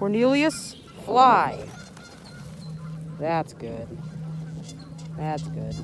Cornelius, fly. That's good. That's good.